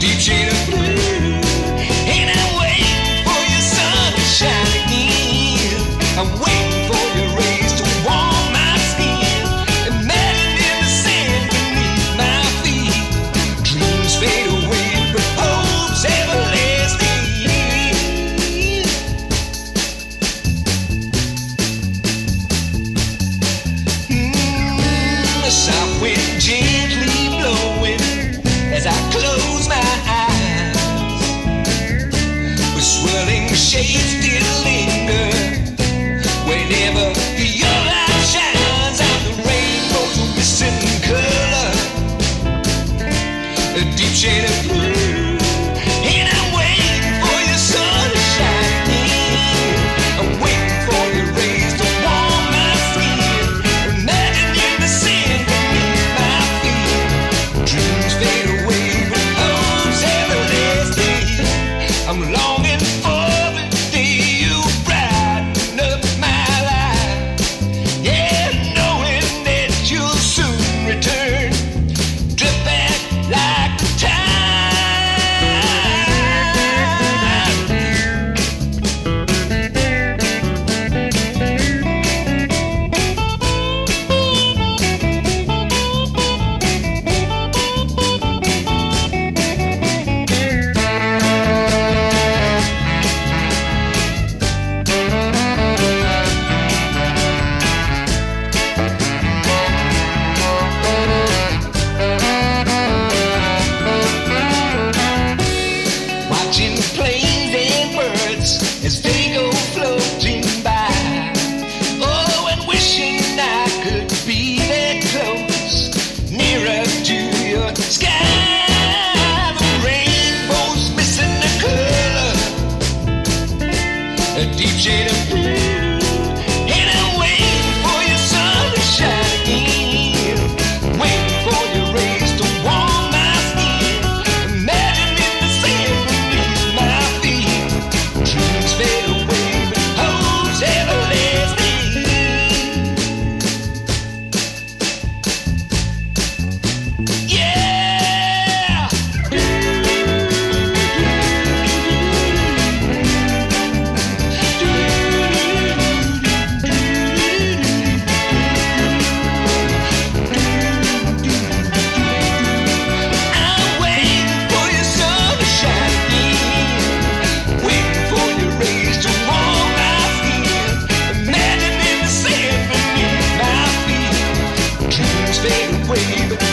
deep shade of blue. And waiting for your again. Waiting for your rays to warm my skin. The sand beneath my feet. Dreams fade away, but hope's everlasting. Mm, gently swirling shades still linger whenever light shines the rainbow's color. A deep shade. shade see it.